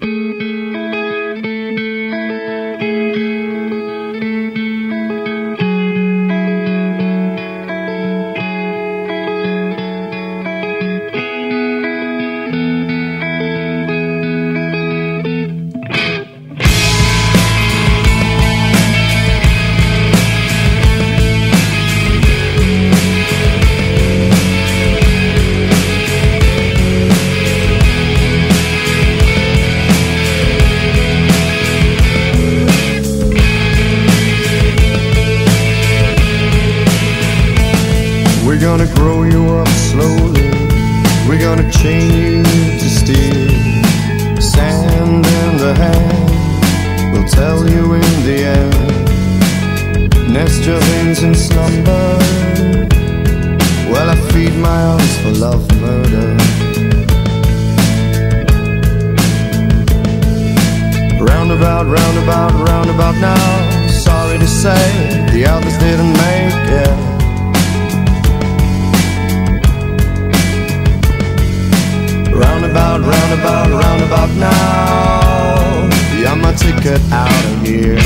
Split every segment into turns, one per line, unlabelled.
Música gonna grow you up slowly. We're gonna chain you to steel. Sand in the hand will tell you in the end. Nest your veins in slumber. Well, I feed my arms for love murder. Roundabout, roundabout, roundabout now. Sorry to say, the others Roundabout, roundabout, now. You're my ticket out of here.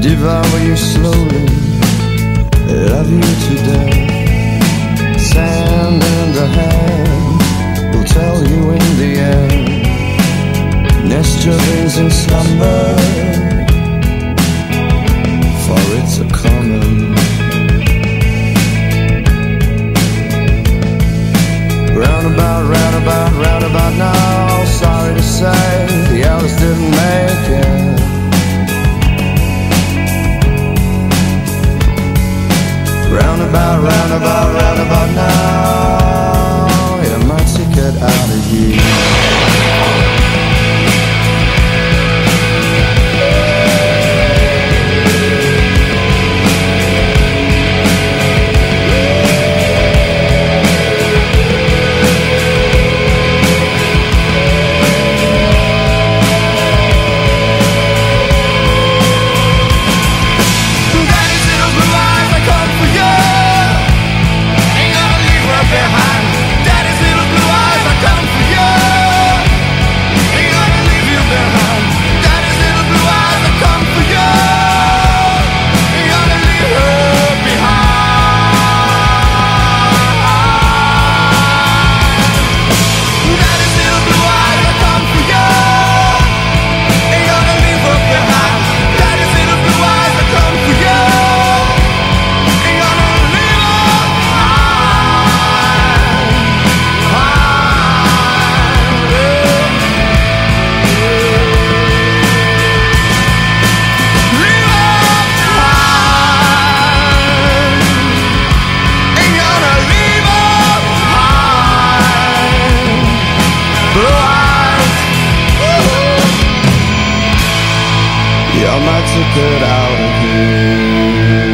devour you slowly Nest in slumber, for it's a common. Roundabout, roundabout, roundabout now. Sorry to say, the elders didn't make it. Roundabout, roundabout, roundabout now You might get out of here I might to get out of here.